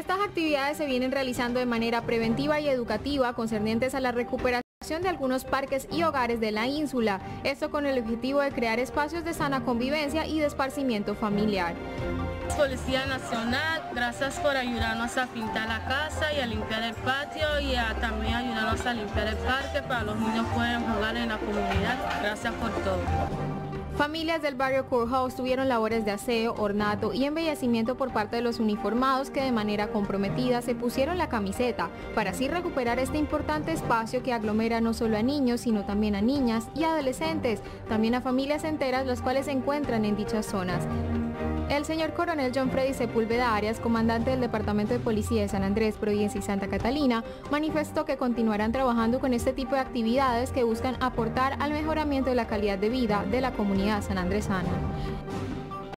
Estas actividades se vienen realizando de manera preventiva y educativa concernientes a la recuperación de algunos parques y hogares de la ínsula, esto con el objetivo de crear espacios de sana convivencia y de esparcimiento familiar. Policía Nacional, gracias por ayudarnos a pintar la casa y a limpiar el patio y a también ayudarnos a limpiar el parque para los niños puedan jugar en la comunidad. Gracias por todo. Familias del barrio Courthouse tuvieron labores de aseo, ornato y embellecimiento por parte de los uniformados que de manera comprometida se pusieron la camiseta para así recuperar este importante espacio que aglomera no solo a niños, sino también a niñas y adolescentes, también a familias enteras las cuales se encuentran en dichas zonas. El señor coronel John Freddy Sepúlveda Arias, comandante del Departamento de Policía de San Andrés, Providencia y Santa Catalina, manifestó que continuarán trabajando con este tipo de actividades que buscan aportar al mejoramiento de la calidad de vida de la comunidad sanandresana.